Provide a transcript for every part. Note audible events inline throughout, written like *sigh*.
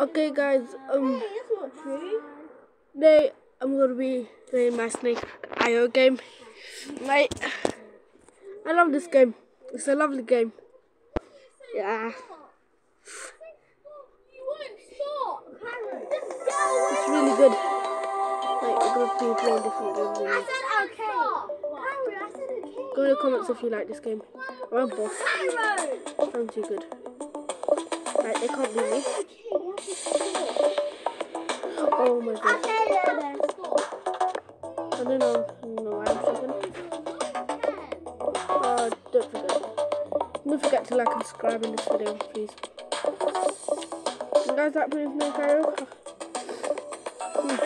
Okay, guys. Um, Hey, that's not true. today I'm gonna be playing my Snake IO game. Like, I love this game. It's a lovely game. Yeah, You won't stop. Karen, just go it's really good. Like, I'm gonna be playing different games. I said okay. Karen, I said okay. go in the comments if you like this game. I'm a boss. I'm too good. Right, they can't beat me. Oh my god. I don't know. No, I'm second. Uh, don't forget. Don't forget to like and subscribe in this video, please. You guys like Snake IO? Hmm.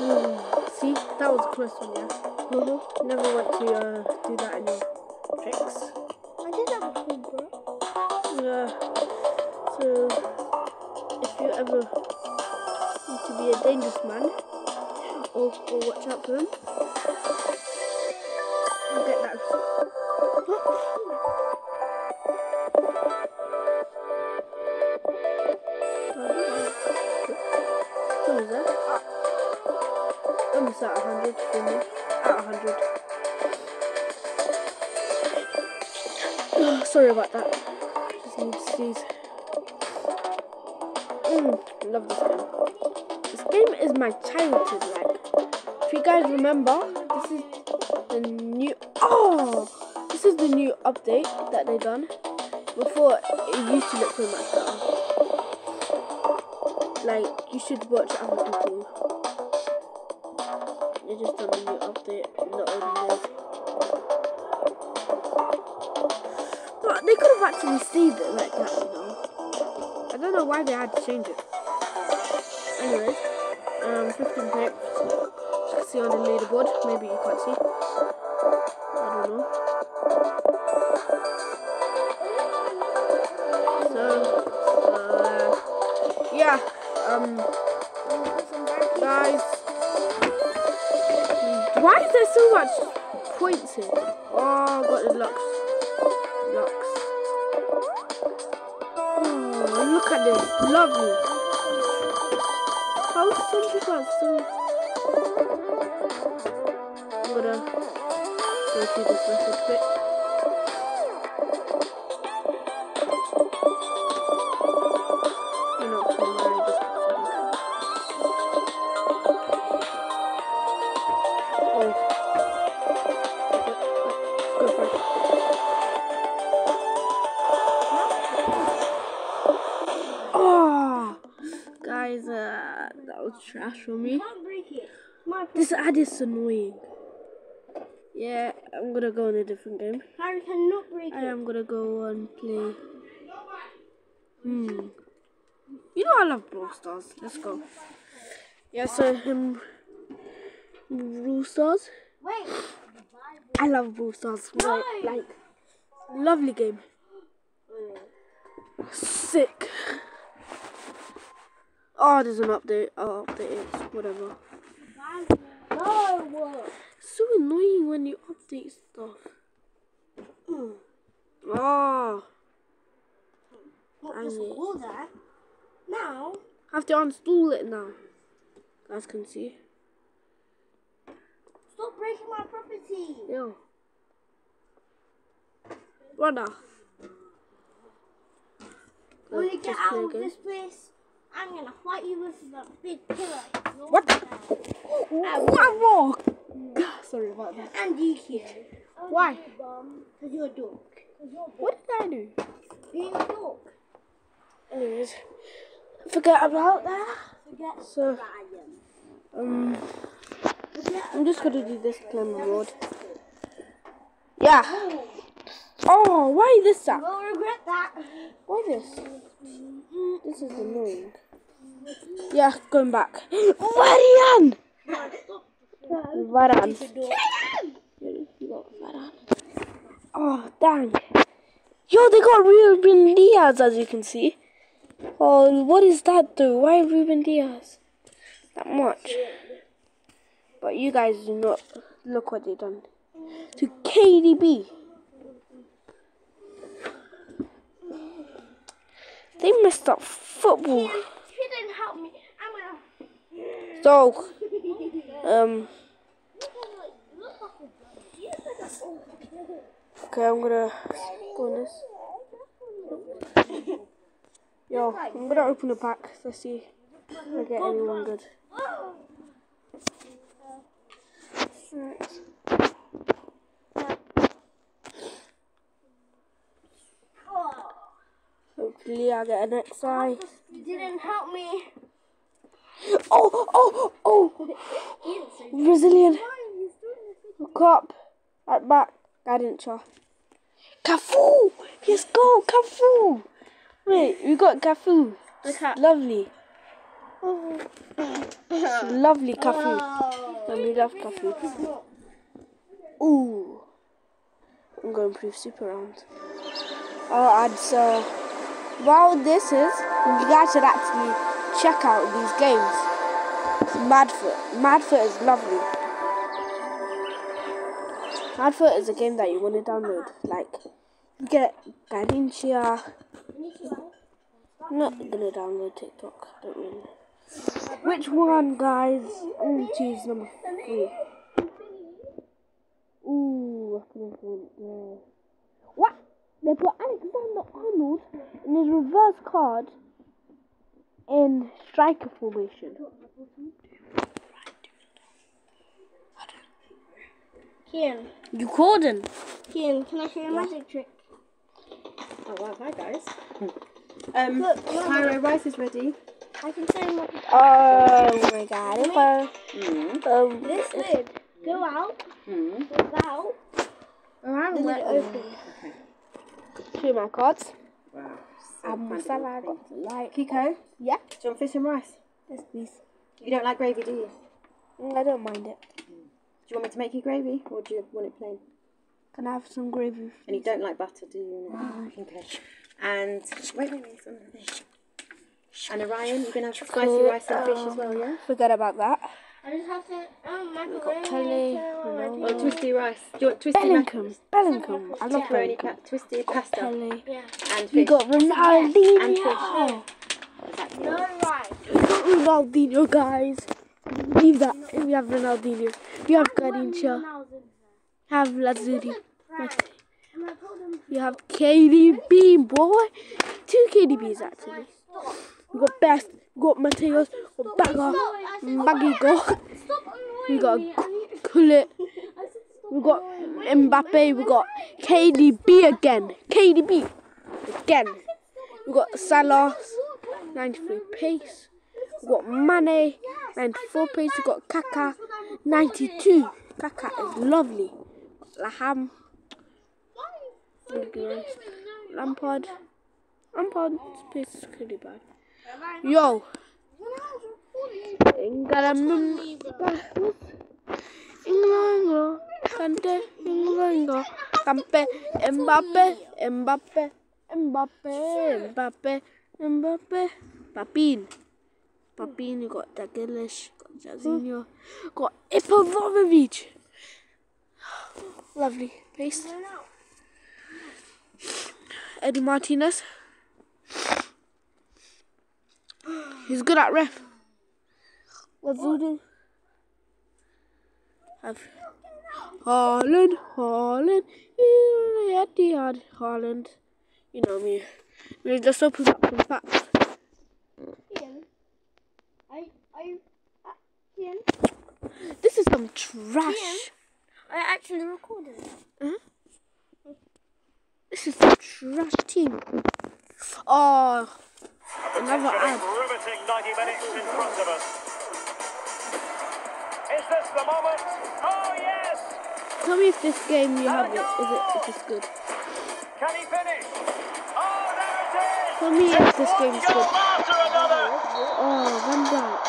Hmm. See, that was a close one, yeah. Mm-hmm. Never want to uh, do that in your tricks. So, if you ever need to be a dangerous man, or, or watch out for him, you get that. What was that? Almost at 100 for me. At 100. Sorry about that. Just need to sneeze. Mm, love this game. This game is my childhood, like. If you guys remember, this is the new. Oh! This is the new update that they done. Before, it used to look so much better. Like, you should watch other people. They just done a new update the olden. But they could have actually saved it like that, you know. I don't know why they had to change it. Anyways, um, 15 picks. You can see on the leaderboard. Maybe you can't see. I don't know. So, uh, yeah, um, guys. Why is there so much points here? Oh, got the Lux. Oh, look at this. Lovely. How some people are so... I'm gonna go through this real quick. Guys, uh, that was trash for me. Can't break it. My This ad is annoying. Yeah, I'm gonna go on a different game. Harry cannot break I it. am gonna go and play. Hmm. You know I love Brawl Stars. Let's go. Yeah, so um, Brawl Stars. Wait. I love Brawl Stars. Like, like, lovely game. Sick. Oh, there's an update. I'll update it. Whatever. No. It's so annoying when you update stuff. Oh, What was all that? Now. I have to uninstall it now. Guys can see. Stop breaking my property. Yo. Brother. Let's get out of this place, I'm gonna fight you with the big pillar. What? One more. *sighs* Sorry about that. And you here. Why? Because you're a dog. What did I do? Being a dog. Anyways, forget about that. Forget So, um, I'm just gonna do this climb reward. Yeah. Oh, why this up? You'll regret that. Why this? This is annoying. Yeah, going back. Varian! Varane. Varane. Oh, dang. Yo, they got Ruben Dias, as you can see. Oh, what is that though? Why Ruben Dias? That much. But you guys do not look what they done to KDB. They messed up football. He didn't help me. I'm So, um, on this. Yo, I'm gonna open the pack. Let's see if I get anyone good. Hopefully, I get an XI. You didn't help me. Oh, oh, oh! Brazilian cup at back. Garrincha. Cafu! Yes, go, Cafu! Wait, we got Cafu. Lovely. Lovely Cafu. And we love Cafu. Ooh. I'm going to prove super round. I'll add so. While this is, you guys should actually check out these games. It's Madfut. Madfut is lovely. Madfut is a game that you want to download. Like, you get Garrincha. I'm not gonna download TikTok. Don't really. Which one, guys? I'm gonna choose number three. Ooh, I. What? They put Alexander Arnold in his reverse card in striker formation. Kian, You called him. Kian, can I show you a magic trick? Oh wow, hi guys. Um, Look, look. Pyro Rice is ready. I can show you magic Oh my god. Mm. Um, This lid, go out Mm. without Oh, the lid open. two my cards. Wow. Um, fancy. Salah, I got like. Kiko, Yeah. do you want fish and rice? Yes, please. You don't like gravy, do you? Mm, I don't mind it. Do you want me to make you gravy, or do you want it plain? Can I have some gravy? And you don't like butter, do you? No. Okay. And wait, wait, wait. And Orion, you're gonna have spicy rice and fish as well, yeah? Forget about that. I just have to um, got microwave Kelly, it, uh, Ronaldo. Or twisty rice. Do you want twisty Bellingham. mac- Bellingham. I love Pepperoni, Bellingham. pa- twisty pasta Kelly. Yeah. and We fish. got And Ronaldinho. Exactly. No right. We got Ronaldinho, guys. Leave that. We have Ronaldinho. We have Garrincha. Have Lazuri. And I told him You have KDB, boy. Two KDBs actually. We got Best. *laughs* We got Mateos. We got Bagger. Baggy go. stop We got me. I need Kullet. I said stop We got Mbappe. We got KDB again. KDB again. We got Salah. 93 pace. We got Mane. 94 pace. We got Kaka. 92. Kaka is lovely. Laham. Lampard. Lampard. Pace is pretty bad. Yo. England. Kante. England. Kampe. Mbappe. Mbappe. Mbappe. Mbappe. Mbappe. Papin. Papin. You got Dalglish. Got Jairzinho. Got Ipovorovic. Lovely. Pace. Eddie Martinez. He's good at ref. What's Voodoo? Have Haaland, Haaland, Etihad, Haaland. You know me. We just open up some facts. Ian. I I uh, Ian. This is some trash. I actually recorded. it. This is some trash team. Oh, another ad. riveting 90 minutes in front of us. Is this the moment? Oh yes! Tell me if this game you have it. Is it? If it's good. Can he finish? Oh, there it is! Tell me if this game is good. Oh, Van Dijk.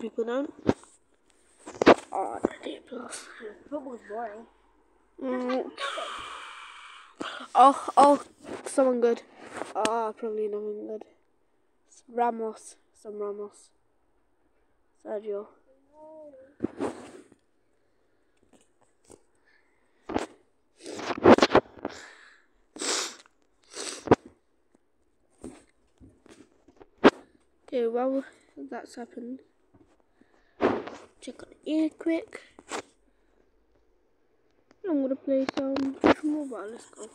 People don't. Oh, plus. Football's boring. Mm. Oh, oh, someone good. Oh, probably nothing good. Ramos. Some Ramos. Sergio. Okay, well, that's happened. Check on the ear quick. I'm gonna play some FIFA Mobile. Let's go.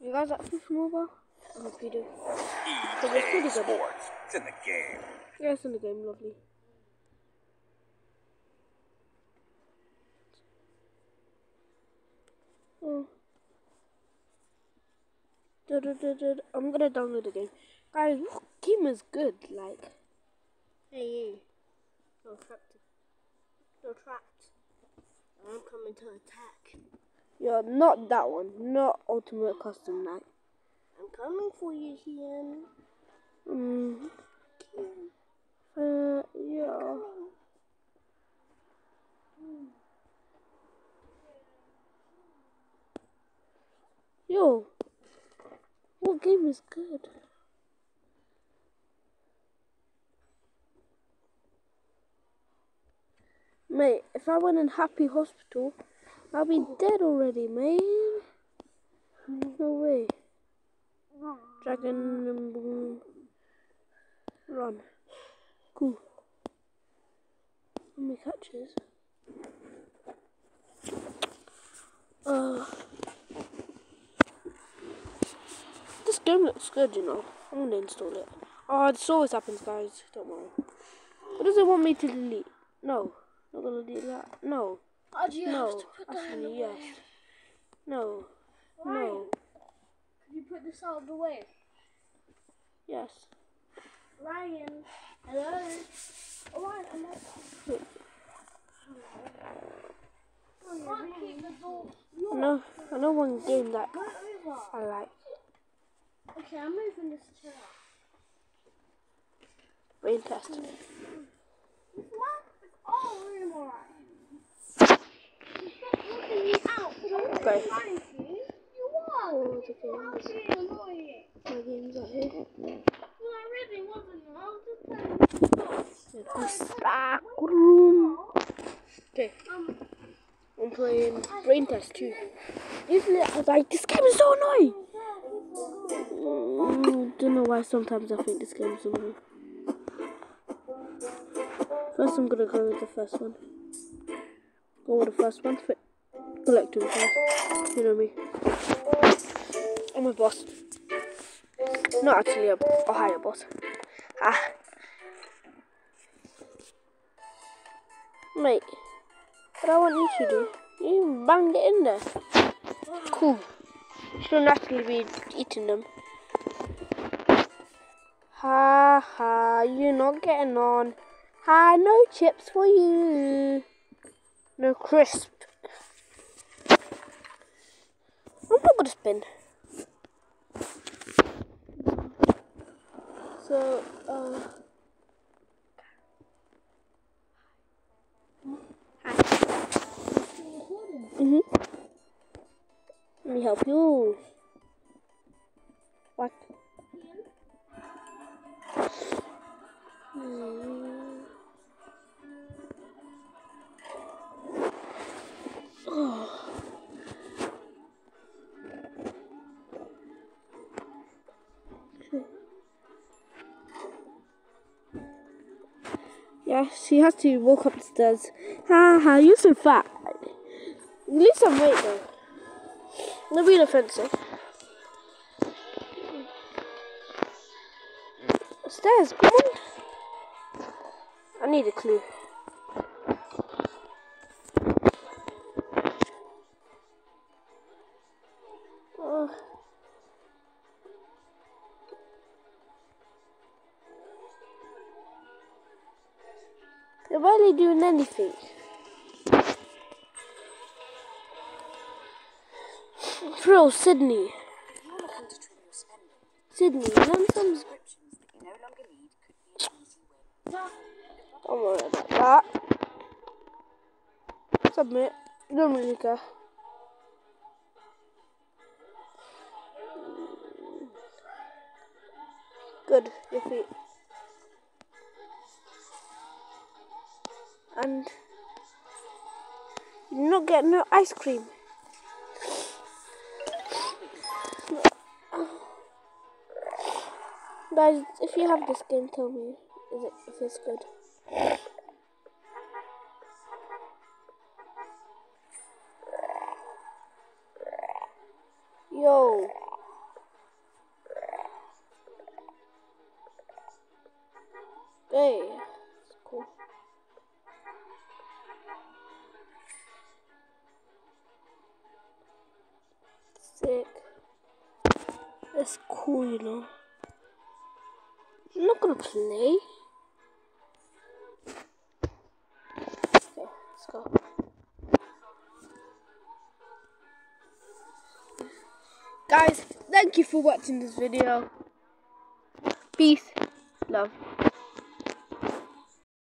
You guys like FIFA Mobile? I hope you do. 'Cause it's pretty good. Sports. It's in the game. Yeah, it's in the game. Lovely. Oh. I'm gonna download the game. Guys, what game is good? Like, Hey. You're trapped. You're trapped. I'm coming to attack. yeah, not that one. Not Ultimate Custom Night. I'm coming for you, Ian. Mm. Uh, yeah. Yo, what game is good? Mate, if I went in Happy Hospital, I'll be dead already, man. No way. Dragon. Run. Cool. How many catches? Uh, this game looks good, you know. I'm gonna install it. Oh, this always happens, guys. Don't worry. What does it want me to delete? No. Not gonna delete that. No. Oh, do No. have to put that in the Actually, way? yes. No. Why? No. Could you put this out of the way? Yes. Ryan, hello? Alright, I'm not. Can't keep the I know. I know one game that I like. Okay, I'm moving this chair. Brain test. It's my, it's our room, alright. You stop looking me out. I'm Okay. trying to. You are. Oh, the I'm games. being annoying. My games are here. Well, I really wasn't. I was just playing This back room. Okay, I'm playing Brain Test 2. Usually I was like, this game is so annoying. Mm, don't know why sometimes I think this game is annoying. First I'm gonna go with the first one. Go with the first one. Fit. Collect two first. You know me. I'm a boss. Not actually a, a higher boss. Ah. Mate, what I want you to do, you banged it in there. Cool. Shouldn't actually be eating them. Ha ha, you're not getting on. Ha, no chips for you. No crisp. I'm not gonna spin. So, uh. Mm-hmm. Let me help you. What? Hmm. Yes, she has to walk up the stairs. Ha ha, you're so fat. Lose some weight though. Not being offensive. Stairs, come on. I need a clue. You're barely doing anything. Bro, Sydney. Sydney, learn some. You. Don't worry about that. Submit. Don't really care. Good, your. And you're not getting no ice cream. Guys, if you have this game, tell me is it, if it's good. Sick. That's cool, you know. I'm not gonna play. Okay, let's go. Guys, thank you for watching this video. Peace, love.